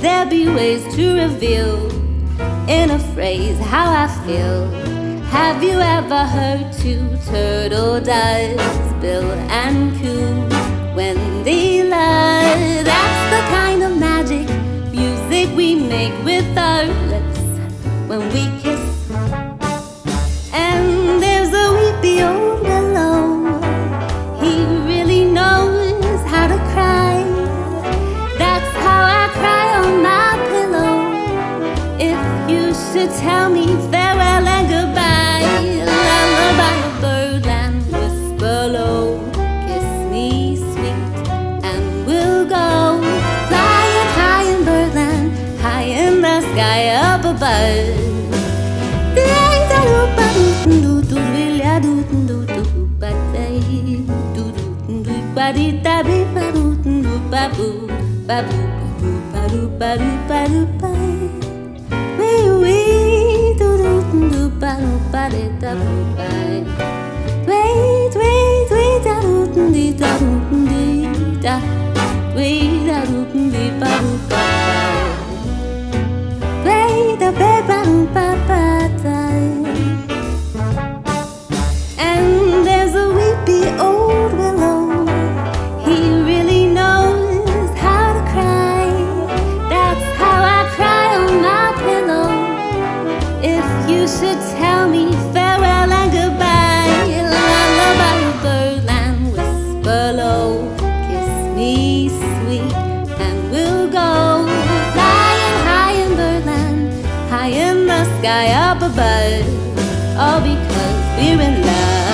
there be ways to reveal in a phrase how I feel. Have you ever heard two turtle doves, Bill and Coo, when they? That's the kind of magic music we make with our lips when we should tell me farewell and goodbye, lullaby of birdland, whisper low, kiss me sweet, and we'll go. Flying high in birdland, high in the sky up above. Babu, da do ba. Wait wait wait da do di da do di da. The sky up above, all because we're in love.